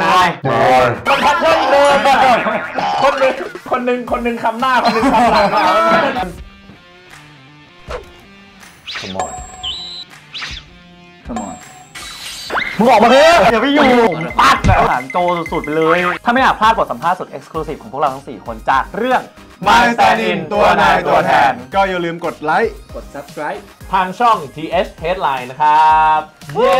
ตายมันพัดเพิ่มเดิมคนหนึ่งคนหนึ่งคนหนึ่งคำหน้า คนหนึ่งคำหลังขโมยขโมยมึงออกมาเถอะอย่าไปอยู่ปัดแบบาหางโจสุดๆไปเลย ถ้าไม่อยากพลาดบทสัมภาษณ์สุดเอ็กซ์คลูซีฟของพวกเราทั้ง 4 คนจากเรื่อง My Stand In ตัวนายตัวแทน ก็อย่าลืมกดไลค์ กด subscribe ทางช่อง TH Headline นะครับ เย้